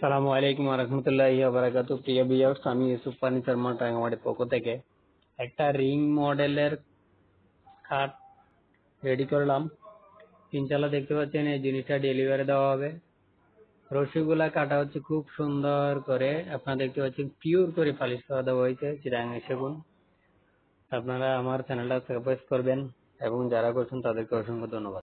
সালামু আলাইকুম রহমতুল্লাহ বারাকাত প্রিয় বিয়ার্স আমি ইউসুফ পানি শর্মা টাঙ্গামাটির পক্ষ থেকে একটা রিং মডেলের খাট রেডি করলাম। ইনশাল্লাহ দেখতে পাচ্ছেন, এই জিনিসটা ডেলিভারি দেওয়া হবে। রশিগুলা কাটা হচ্ছে খুব সুন্দর করে। আপনারা দেখতে পাচ্ছেন পিওর করে পালিশ করা দেওয়া হয়েছে চিরাং সেগুন। আপনারা আমার চ্যানেলটা সাবস্ক্রাইব করবেন এবং যারা করছেন তাদেরকে অসংখ্য ধন্যবাদ।